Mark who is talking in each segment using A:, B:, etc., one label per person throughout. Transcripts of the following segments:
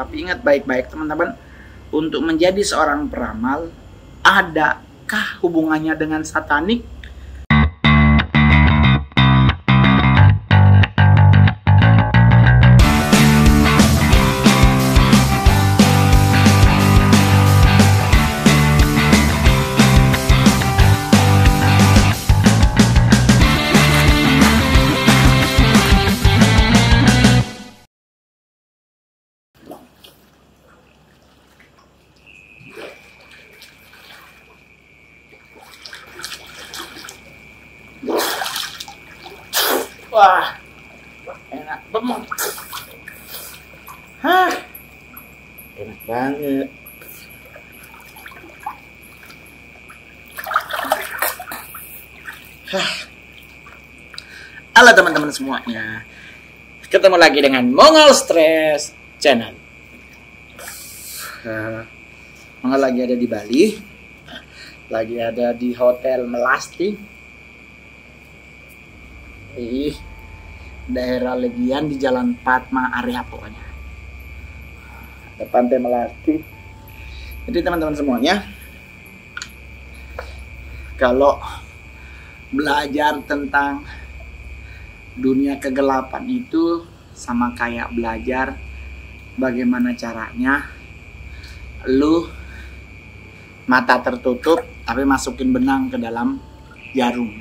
A: Tapi ingat baik-baik teman-teman, untuk menjadi seorang peramal, adakah hubungannya dengan satanik? Wah, enak banget. Hah, enak banget. Hah. Halo teman-teman semuanya. Ketemu lagi dengan Mongol Stress Channel. Mongol lagi ada di Bali. Lagi ada di Hotel Melasti di daerah Legian di Jalan Padma area pokoknya. Ada pantai Melati jadi teman-teman semuanya kalau belajar tentang dunia kegelapan itu sama kayak belajar bagaimana caranya lu mata tertutup tapi masukin benang ke dalam jarum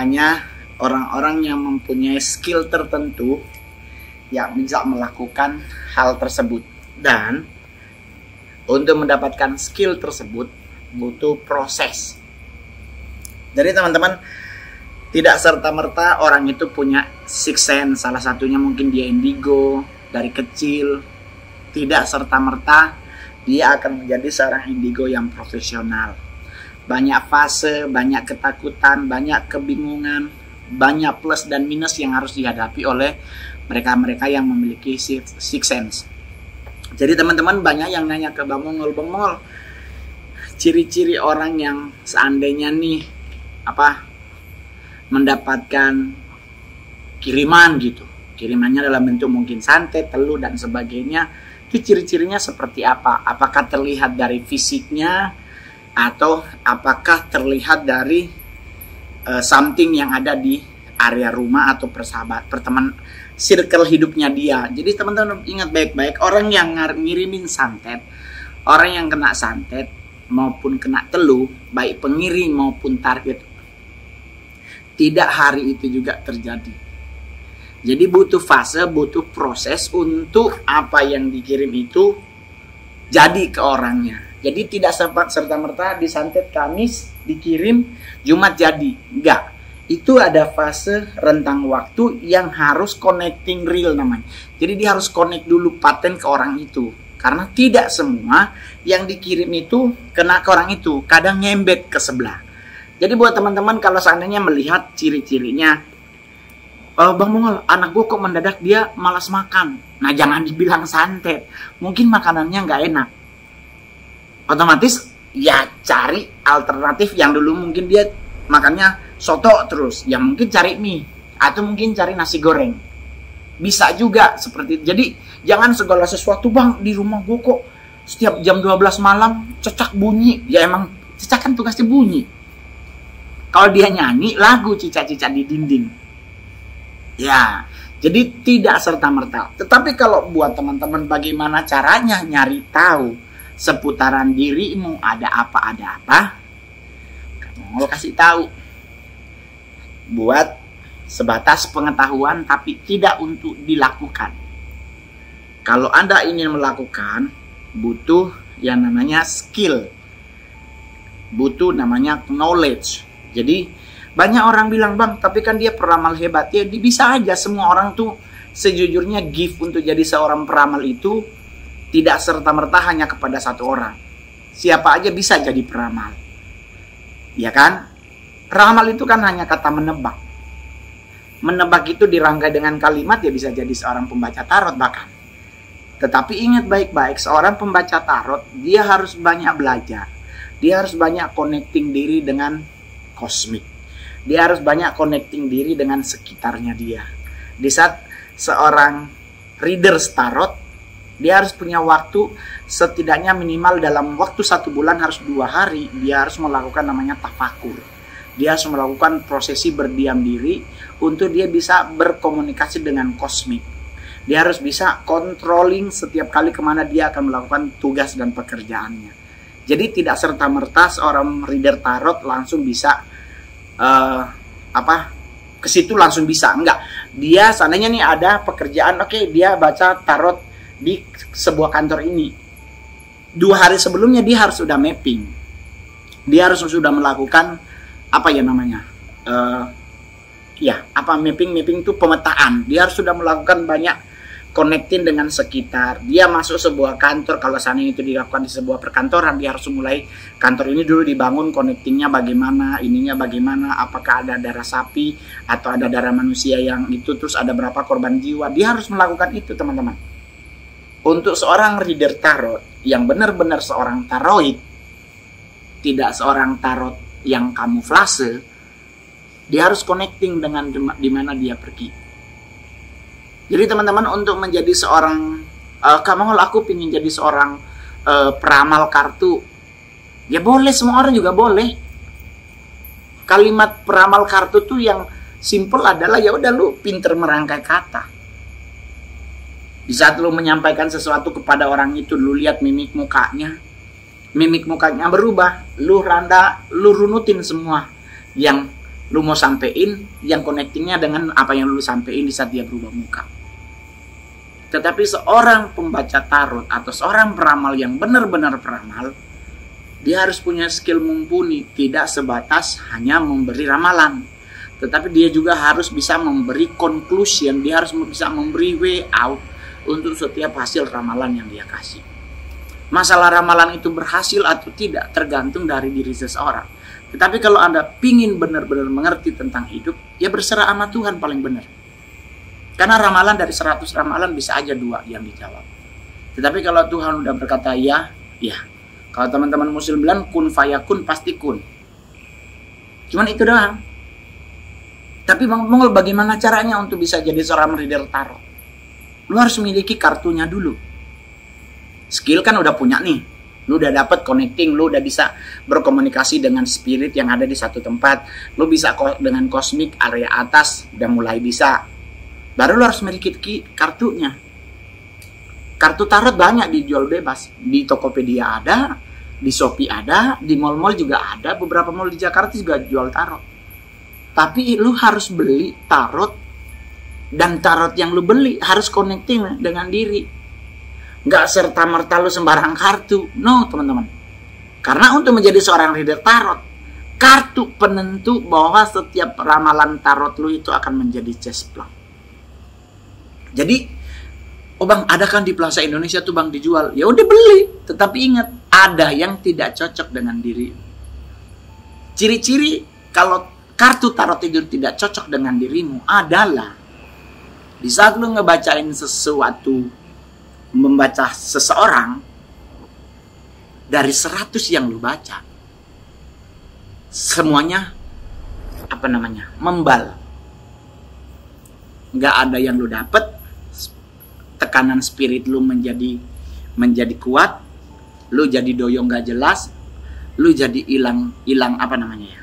A: hanya orang-orang yang mempunyai skill tertentu yang bisa melakukan hal tersebut. Dan untuk mendapatkan skill tersebut butuh proses. Jadi teman-teman tidak serta-merta orang itu punya six sense. Salah satunya mungkin dia indigo dari kecil. Tidak serta-merta dia akan menjadi seorang indigo yang profesional banyak fase, banyak ketakutan, banyak kebingungan, banyak plus dan minus yang harus dihadapi oleh mereka-mereka yang memiliki six sense. Jadi teman-teman banyak yang nanya ke Bang Mongol, Bang Mongol, ciri-ciri orang yang seandainya nih apa mendapatkan kiriman gitu. Kirimannya dalam bentuk mungkin santet, telur dan sebagainya. Itu ciri-cirinya seperti apa? Apakah terlihat dari fisiknya, atau apakah terlihat dari uh, something yang ada di area rumah atau persahabat perteman circle hidupnya dia. Jadi teman-teman ingat baik-baik orang yang ngirimin santet orang yang kena santet maupun kena telu baik pengirim maupun target tidak hari itu juga terjadi. Jadi butuh fase butuh proses untuk apa yang dikirim itu jadi ke orangnya jadi tidak sempat serta-merta disantet Kamis, dikirim Jumat jadi. Enggak. Itu ada fase rentang waktu yang harus connecting real namanya. Jadi dia harus connect dulu paten ke orang itu. Karena tidak semua yang dikirim itu kena ke orang itu. Kadang ngembet ke sebelah. Jadi buat teman-teman kalau seandainya melihat ciri-cirinya. Oh, Bang Mongol, anak gue kok mendadak dia malas makan. Nah jangan dibilang santet. Mungkin makanannya nggak enak otomatis ya cari alternatif yang dulu mungkin dia makannya soto terus. Ya mungkin cari mie atau mungkin cari nasi goreng. Bisa juga seperti itu. jadi jangan segala sesuatu bang di rumah gue kok setiap jam 12 malam cecak bunyi. Ya emang cecak kan tugasnya bunyi. Kalau dia nyanyi lagu cicak-cicak di dinding. Ya jadi tidak serta merta tetapi kalau buat teman-teman bagaimana caranya nyari tahu seputaran dirimu ada apa? Ada apa mau kasih tahu. Buat sebatas pengetahuan tapi tidak untuk dilakukan. Kalau anda ingin melakukan butuh yang namanya skill. Butuh namanya knowledge. Jadi banyak orang bilang bang tapi kan dia peramal hebat. Ya bisa aja semua orang tuh sejujurnya gift untuk jadi seorang peramal itu tidak serta-merta hanya kepada satu orang. Siapa aja bisa jadi peramal. Ya kan? Ramal itu kan hanya kata menebak. Menebak itu dirangkai dengan kalimat ya bisa jadi seorang pembaca tarot bahkan. Tetapi ingat baik-baik, seorang pembaca tarot dia harus banyak belajar. Dia harus banyak connecting diri dengan kosmik. Dia harus banyak connecting diri dengan sekitarnya dia. Di saat seorang reader tarot dia harus punya waktu setidaknya minimal dalam waktu satu bulan harus dua hari dia harus melakukan namanya tafakur. Dia harus melakukan prosesi berdiam diri untuk dia bisa berkomunikasi dengan kosmik. Dia harus bisa controlling setiap kali ke mana dia akan melakukan tugas dan pekerjaannya. Jadi tidak serta merta seorang reader tarot langsung bisa uh, apa ke situ langsung bisa. Enggak. Dia seandainya nih ada pekerjaan oke okay, dia baca tarot di sebuah kantor ini. Dua hari sebelumnya dia harus sudah mapping. Dia harus sudah melakukan apa ya namanya uh, ya apa mapping mapping itu pemetaan. Dia harus sudah melakukan banyak connecting dengan sekitar. Dia masuk sebuah kantor kalau seandainya itu dilakukan di sebuah perkantoran dia harus mulai kantor ini dulu dibangun connectingnya bagaimana ininya bagaimana apakah ada darah sapi atau ada darah manusia yang itu terus ada berapa korban jiwa. Dia harus melakukan itu teman-teman untuk seorang reader tarot yang benar-benar seorang taroid tidak seorang tarot yang kamuflase dia harus connecting dengan di mana dia pergi. Jadi teman-teman untuk menjadi seorang uh, kamu aku ingin jadi seorang uh, peramal kartu ya boleh semua orang juga boleh. Kalimat peramal kartu tuh yang simple adalah ya udah lu pinter merangkai kata di saat lu menyampaikan sesuatu kepada orang itu, lu lihat mimik mukanya. Mimik mukanya berubah, lu randa, lu runutin semua yang lu mau sampein, yang connectingnya dengan apa yang lu sampein di saat dia berubah muka. Tetapi seorang pembaca tarot atau seorang peramal yang benar-benar peramal, dia harus punya skill mumpuni, tidak sebatas hanya memberi ramalan. Tetapi dia juga harus bisa memberi conclusion, dia harus bisa memberi way out, untuk setiap hasil ramalan yang dia kasih. Masalah ramalan itu berhasil atau tidak tergantung dari diri seseorang. Tetapi kalau Anda pingin benar-benar mengerti tentang hidup, ya berserah sama Tuhan paling benar. Karena ramalan dari 100 ramalan bisa aja dua yang dijawab. Tetapi kalau Tuhan udah berkata ya, ya. Kalau teman-teman muslim bilang kun fayakun pasti kun. Cuman itu doang. Tapi Bang Mongol bagaimana caranya untuk bisa jadi seorang reader tarot? Lu harus memiliki kartunya dulu. Skill kan udah punya nih. Lu udah dapet connecting lu udah bisa berkomunikasi dengan spirit yang ada di satu tempat. Lu bisa dengan kosmik area atas udah mulai bisa. Baru lu harus memiliki kartunya. Kartu tarot banyak dijual bebas. Di Tokopedia ada di Shopee ada di mall-mall juga ada. Beberapa mall di Jakarta juga jual tarot. Tapi lu harus beli tarot dan tarot yang lu beli harus connecting dengan diri. Nggak serta merta lu sembarang kartu. No teman-teman. Karena untuk menjadi seorang reader tarot kartu penentu bahwa setiap ramalan tarot lu itu akan menjadi cesplak jadi oh bang ada kan di Plaza Indonesia tuh bang dijual? Ya udah beli tetapi ingat ada yang tidak cocok dengan diri. Ciri-ciri kalau kartu tarot itu tidak cocok dengan dirimu adalah di saat lu ngebacain sesuatu, membaca seseorang, dari seratus yang lu baca, semuanya apa namanya membal. Nggak ada yang lu dapet tekanan spirit lu menjadi menjadi kuat lu jadi doyong gak jelas lu jadi hilang hilang apa namanya ya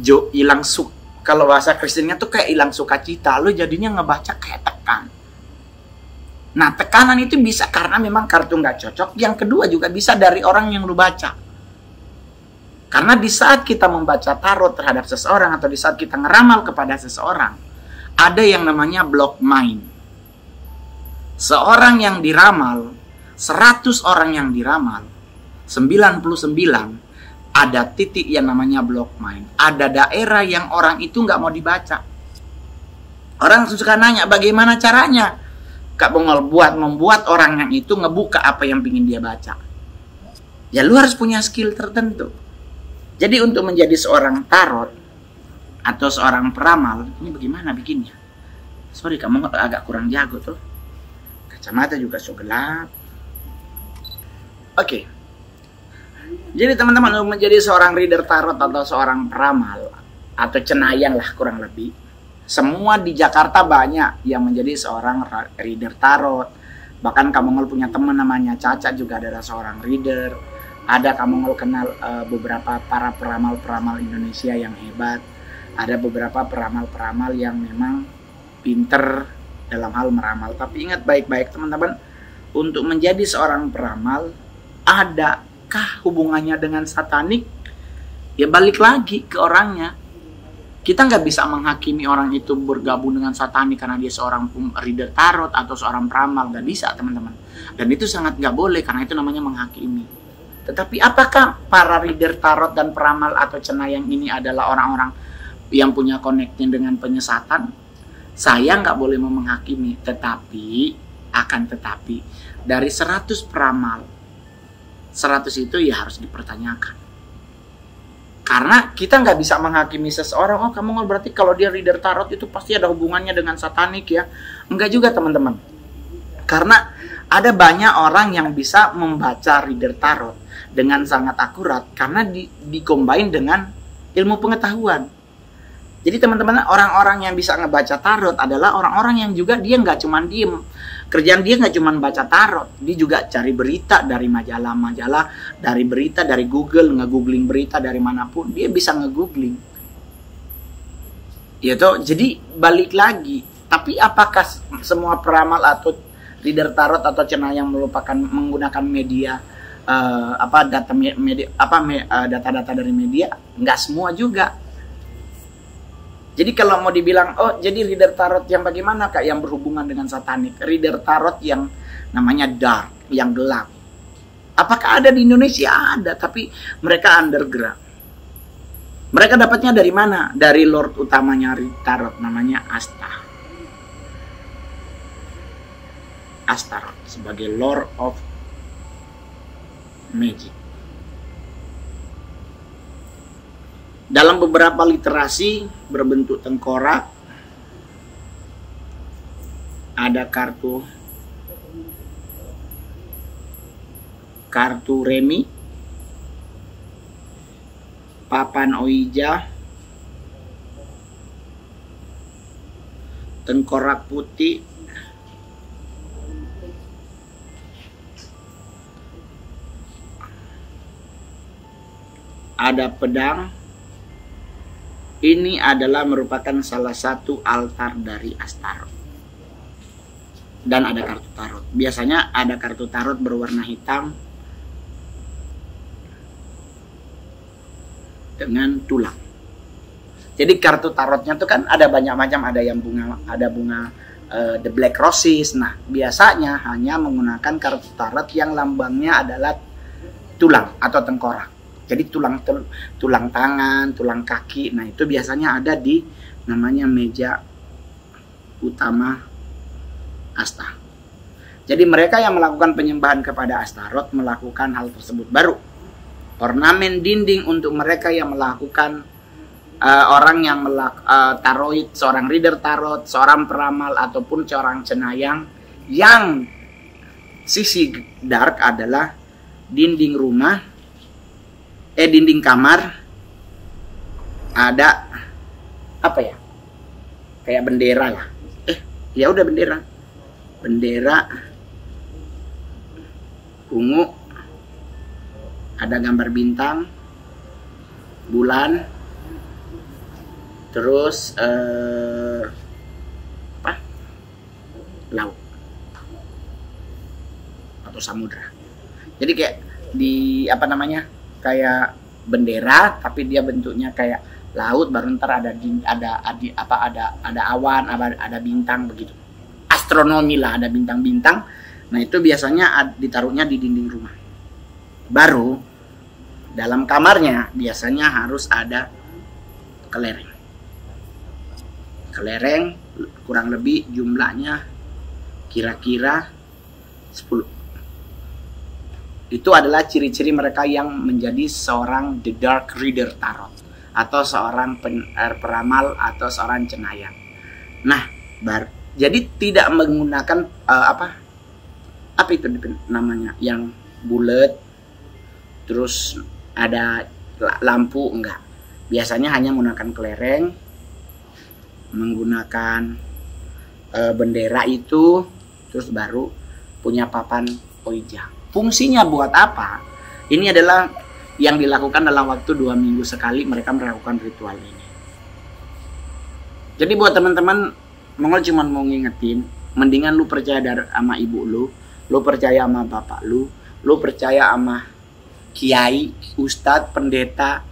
A: jo hilang suk kalau bahasa Kristennya tuh kayak hilang sukacita lo jadinya ngebaca kayak tekan. Nah tekanan itu bisa karena memang kartu nggak cocok yang kedua juga bisa dari orang yang lu baca. Karena di saat kita membaca tarot terhadap seseorang atau di saat kita ngeramal kepada seseorang ada yang namanya block mind. Seorang yang diramal 100 orang yang diramal 99 ada titik yang namanya block mind. Ada daerah yang orang itu nggak mau dibaca. Orang suka nanya bagaimana caranya. Kak Bongol buat membuat orang yang itu ngebuka apa yang ingin dia baca. Ya lu harus punya skill tertentu. Jadi untuk menjadi seorang tarot atau seorang peramal, ini bagaimana bikinnya? Sorry kamu agak kurang jago tuh. Kacamata juga so gelap. Oke. Okay jadi teman-teman menjadi seorang reader tarot atau seorang peramal atau cenayang lah kurang lebih. semua di Jakarta banyak yang menjadi seorang reader tarot. Bahkan kamu ngel punya teman namanya Caca juga adalah seorang reader. Ada kamu ngel kenal uh, beberapa para peramal-peramal Indonesia yang hebat. Ada beberapa peramal-peramal yang memang pinter dalam hal meramal. Tapi ingat baik-baik teman-teman untuk menjadi seorang peramal adakah hubungannya dengan satanik? Ya balik lagi ke orangnya. Kita nggak bisa menghakimi orang itu bergabung dengan satanik karena dia seorang reader tarot atau seorang peramal. Nggak bisa teman-teman. Dan itu sangat nggak boleh karena itu namanya menghakimi. Tetapi apakah para reader tarot dan peramal atau cenayang ini adalah orang-orang yang punya connecting dengan penyesatan? Saya nggak boleh menghakimi tetapi akan tetapi dari 100 peramal 100 itu ya harus dipertanyakan karena kita nggak bisa menghakimi seseorang, oh kamu nggak berarti kalau dia reader tarot itu pasti ada hubungannya dengan satanik ya. Enggak juga teman-teman. Karena ada banyak orang yang bisa membaca reader tarot dengan sangat akurat karena di, dikombain dengan ilmu pengetahuan. Jadi teman-teman orang-orang yang bisa ngebaca tarot adalah orang-orang yang juga dia nggak cuma diem. Kerjaan dia nggak cuma baca tarot, dia juga cari berita dari majalah-majalah, dari berita dari Google, nge-googling berita dari mana pun, dia bisa nge-googling. Ya toh, jadi balik lagi. Tapi apakah semua peramal atau reader tarot atau channel yang merupakan menggunakan media uh, apa data media apa uh, data-data dari media? Nggak semua juga jadi kalau mau dibilang, oh jadi reader tarot yang bagaimana kak yang berhubungan dengan satanik? Reader tarot yang namanya dark, yang gelap. Apakah ada di Indonesia? Ada, tapi mereka underground. Mereka dapatnya dari mana? Dari lord utamanya tarot, namanya Asta. Astaroth sebagai Lord of Magic. Dalam beberapa literasi berbentuk tengkorak ada kartu kartu remi papan oija tengkorak putih ada pedang ini adalah merupakan salah satu altar dari Astaroth. Dan ada kartu tarot. Biasanya ada kartu tarot berwarna hitam dengan tulang. Jadi kartu tarotnya tuh kan ada banyak macam, ada yang bunga, ada bunga uh, the black roses. Nah, biasanya hanya menggunakan kartu tarot yang lambangnya adalah tulang atau tengkorak jadi tulang tulang tangan, tulang kaki, nah itu biasanya ada di namanya meja utama Asta. Jadi mereka yang melakukan penyembahan kepada Astaroth melakukan hal tersebut baru. Ornamen dinding untuk mereka yang melakukan uh, orang yang melak, uh, taroid, seorang reader tarot, seorang peramal ataupun seorang cenayang yang sisi dark adalah dinding rumah eh dinding kamar ada apa ya? Kayak bendera lah. Eh ya udah bendera. Bendera ungu ada gambar bintang bulan terus eh, apa? Laut atau samudra jadi kayak di apa namanya kayak bendera tapi dia bentuknya kayak laut baru ntar ada ada ada apa ada ada awan ada ada bintang begitu. Astronomi lah ada bintang-bintang. Nah itu biasanya ditaruhnya di dinding rumah. Baru dalam kamarnya biasanya harus ada kelereng. Kelereng kurang lebih jumlahnya kira-kira 10 itu adalah ciri-ciri mereka yang menjadi seorang the dark reader tarot atau seorang pen, er, peramal atau seorang cenayang. Nah, bar, jadi tidak menggunakan uh, apa apa itu namanya yang bulat terus ada lampu enggak. Biasanya hanya menggunakan kelereng menggunakan uh, bendera itu terus baru punya papan oija fungsinya buat apa? Ini adalah yang dilakukan dalam waktu dua minggu sekali mereka melakukan ritual ini. Jadi buat teman-teman Mongol cuma mau ngingetin mendingan lu percaya dari sama ibu lu lu percaya sama bapak lu lu percaya sama kiai ustadz pendeta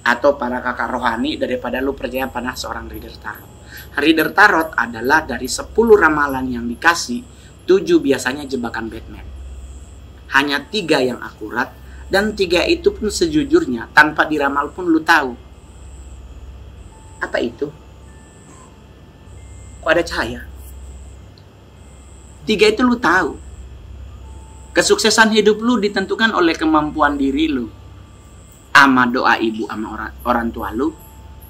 A: atau para kakak rohani daripada lu percaya pada seorang reader tarot. Reader tarot adalah dari 10 ramalan yang dikasih, 7 biasanya jebakan Batman. Hanya tiga yang akurat, dan tiga itu pun sejujurnya, tanpa diramal pun lu tahu. Apa itu? Kok ada cahaya? Tiga itu lu tahu. Kesuksesan hidup lu ditentukan oleh kemampuan diri lu. Ama doa ibu ama orang, orang tua lu.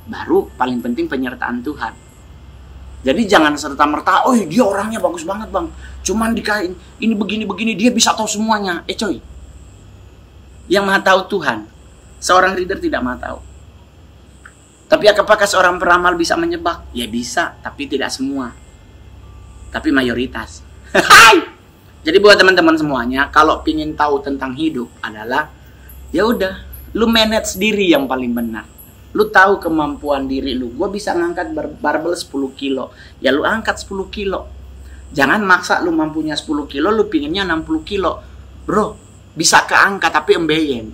A: Baru paling penting penyertaan Tuhan jadi jangan serta merta, oh dia orangnya bagus banget bang. Cuman dikain ini begini begini dia bisa tahu semuanya. Eh coy, yang maha tahu Tuhan. Seorang reader tidak maha tahu. Tapi apakah seorang peramal bisa menyebak? Ya bisa, tapi tidak semua. Tapi mayoritas. Jadi buat teman-teman semuanya, kalau ingin tahu tentang hidup adalah ya udah, lu manage diri yang paling benar lu tahu kemampuan diri lu. Gue bisa ngangkat bar barbel 10 kilo. Ya lu angkat 10 kilo. Jangan maksa lu mampunya 10 kilo lu pinginnya 60 kilo. Bro bisa keangkat tapi embeyen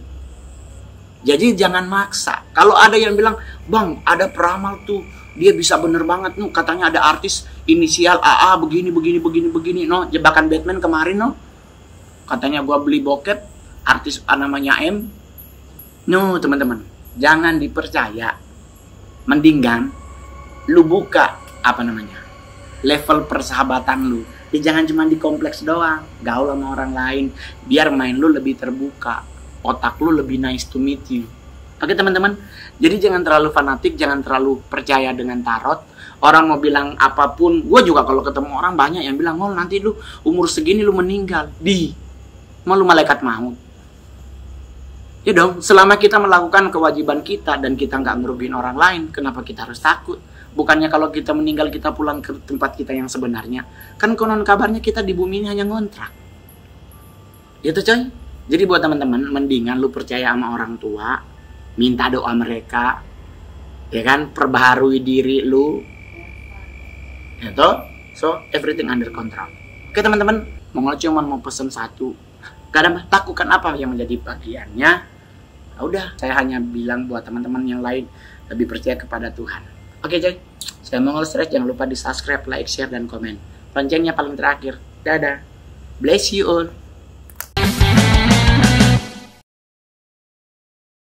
A: jadi jangan maksa. Kalau ada yang bilang bang ada peramal tuh dia bisa bener banget. Nu katanya ada artis inisial AA begini begini begini begini. No jebakan Batman kemarin no. Katanya gua beli bokep artis namanya M. No teman-teman jangan dipercaya. Mendingan lu buka apa namanya level persahabatan lu. Ya jangan cuma di kompleks doang. Gaul sama orang lain. Biar main lu lebih terbuka. Otak lu lebih nice to meet you. Oke teman-teman. Jadi jangan terlalu fanatik jangan terlalu percaya dengan tarot. Orang mau bilang apa pun gue juga kalau ketemu orang banyak yang bilang oh nanti lu umur segini lu meninggal. Di mau lu malaikat maut Ya dong, selama kita melakukan kewajiban kita dan kita nggak ngerugiin orang lain, kenapa kita harus takut? Bukannya kalau kita meninggal kita pulang ke tempat kita yang sebenarnya. Kan konon kabarnya kita di bumi ini hanya ngontrak. Itu coy. Jadi buat teman-teman, mendingan lu percaya sama orang tua, minta doa mereka, ya kan, perbaharui diri lu. Itu, so everything under control. Oke teman-teman, mau cuma mau pesen satu. Kadang takutkan apa yang menjadi bagiannya, Nah, udah saya hanya bilang buat teman-teman yang lain lebih percaya kepada Tuhan. Oke coy saya mau stress jangan lupa di subscribe like share dan komen. Loncengnya paling terakhir. Dadah. Bless you all